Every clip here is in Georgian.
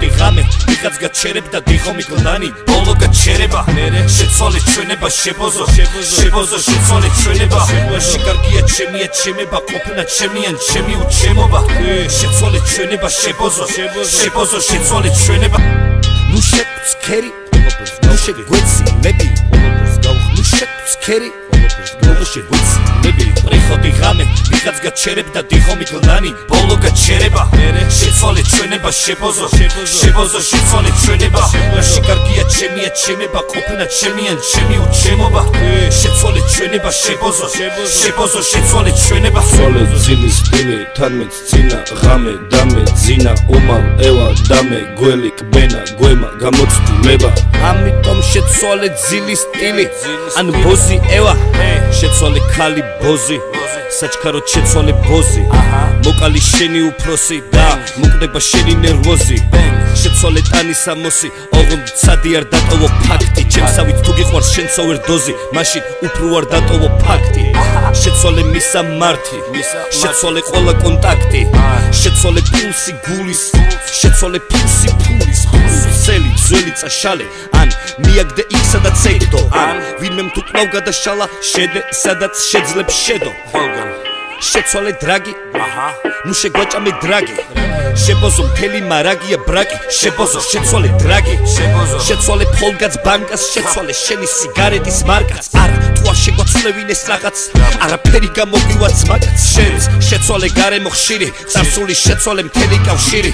ვიღაც გაჩერებდა დიღო მიგლდანი ბოლო გაჩერება შეცვალე ჩვენება შებოზო შებოზო შეცვალე ჩვენება. ვაში კარგია ჩემია ჩემება ყოფნა ჩემიან ჩემი უჩემობა. შეცვალე ჩვენება შებოზო შებოზო შეცვალე ჩვენება. ნუ შეწქერი ნუ შეგვეცი ნები. ნუ შეწქერი ნუ შეგვეცი ნები პრიხოდი ღამე ვიღაც გაჩერებდა დიღო მიგლდანი ბოლო გაჩერება. შეცვალე ჩვენება შებოზო შებოზო შეცვალე ჩვენება. ვაში კარგია ჩემია ჩემება ყოფნა ჩემიან ჩემი უჩემობა. შეცვალე ჩვენება შებოზო შებოზო შეცვალე ჩვენება. სოლე ძილის პილი თანმეც ძინა ღამე დამე ძინა უმალ ევა დამე გველი კბენა გვემა გამოცდილება. ამიტომ შეცვალე ძილის სტილი ან ბოზი ევა. შეცვალე ქალი ბოზი საჩქარო შეცვალე ბოზი მოკალი შენი უფროსი და მოკდება შენი ნერვოზი. შეცვალე ტანი სამოსი ოღონდ ცადი არ დატოვო ფაქტი ჩემსავით თუ გიყვარს შენსავერ დოზი მაშინ უფრო არ დატოვო ფაქტი. შეცვალე მისა მართი შეცვალე ყველა კონტაქტი. შეცვალე პულსი გულის შეცვალე პულსი ფულის ცელი ძველი წაშალე. ან მიაგდე იქ სადაც ეკდო. ან ვინმე თუ კვლავ გადაშალა შედე სადაც შეძლებს შედო. ხოლგან შეცვალე დრაგი. აჰა. ნუ შეგვაჭამე დრაგი. შებოზო მთელი მარაგია ბრაკი შებოზო შეცვალე დრაგი შებოზო შეცვალე ფოლგაც ბანკას შეცვალე შენი სიგარეტის მარკაც. არა თუ არ შეგვაცვლევინეს რაღაც არაფერი გამოგივაც მაგაც. შენს შეცვალე გარემო ხშირი წარსული შეცვალე მთელი კავშირი.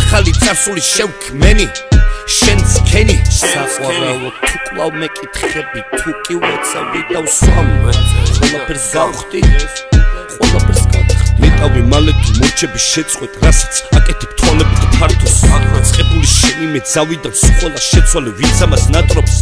ახალი წარსული შევქმენი შენც ქენი. საყვარელო თუ კლავ მეკითხები თუ კი ვეცავი და ვსვამ ყველაფერს გავხდი ყველაფერს გავხდი. მეტავი მორჩები შეწყვეტ რასაც აკეთებ თვალებით ფართოს. აწყებული შენი მე ძავიდან სხოლა შეცვალე ვინც ამას ნატრობს.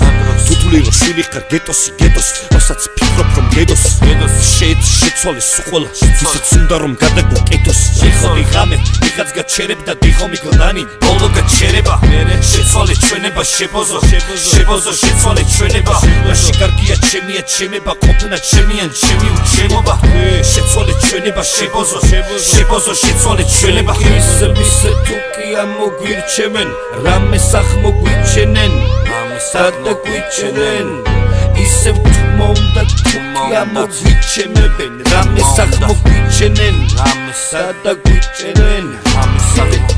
თუთული რო შვილი ხარ გეტოსი გეტოს. რასაც ფიქრობ რომ გედოს გედოს შეც შეცვალე სხოლა ისიც უნდა რომ გადაგუკეთოს შეხოდი ღამე ვიღაც გაჩერებდა დიღო მიგლდანი ბოლო გაჩერება შეცვალე ჩვენება შებოზო შებოზო შეცვალე ჩვენება ჩემია ჩემება ყოფნა ჩემიან ჩემი უჩემობა. შეცვალე ჩვენება შებოზო შებოზო შეცვალე ჩვენება. ისე ისე თუკი ამოგვირჩემენ რამე სახმოგვიჩენენ რამე სადაგვიჩენენ ისე მომდა თუკი ამოგვიჩემენ რამე სახმოგვიჩენენ რამე სადაგვიჩენენ რამე სადაგვიჩენენ